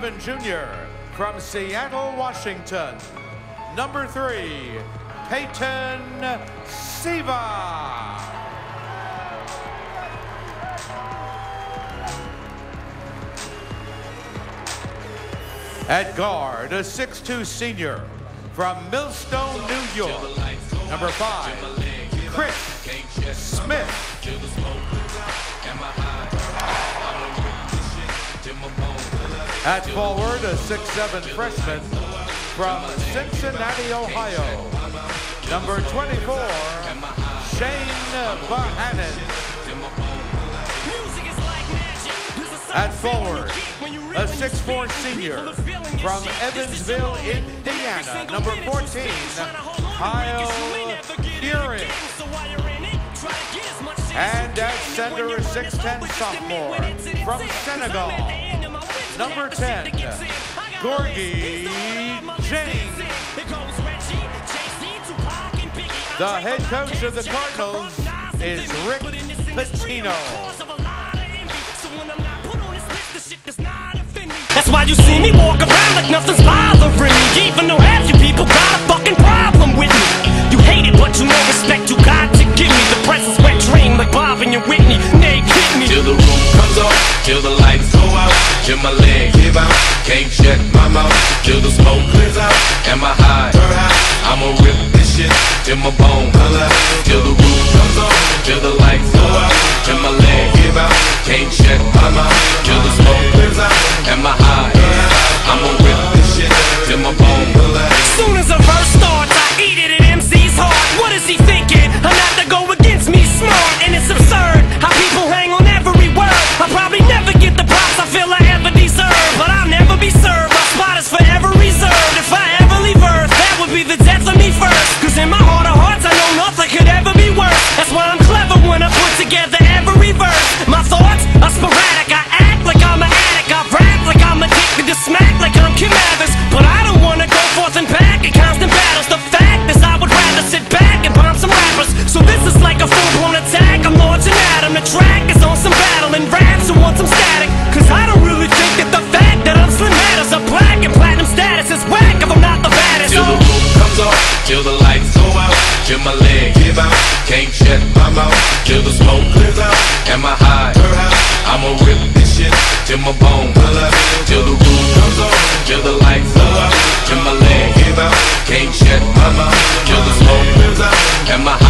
Jr. from Seattle, Washington. Number three, Peyton Siva. At guard, a 6'2 senior from Millstone, New York. Number five, Chris Smith. At forward, a 6'7 freshman from Cincinnati, Ohio. Number 24, Chane Behanan. At forward, a 6'4 senior from Evansville, Indiana. Number 14, Kyle Fearing. And at center, a 6'10 sophomore from Senegal. Number 10, Gorgui Dieng. The head coach of the Cardinals is Rick Pitino. That's why you see me walk around like nothing's bothering me Even though my leg give out, can't shut my mouth Till the smoke clears out, and my high? I'ma rip this shit till my bone holla Till the till my leg give out, can't shut my mouth, till the smoke clears out, and my high, I'ma rip this shit till my bone holla, till the roof comes on, till the lights go out, till my leg give out, can't shut my mouth, till the smoke clears out, and my high,